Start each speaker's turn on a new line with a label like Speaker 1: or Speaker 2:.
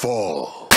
Speaker 1: fall.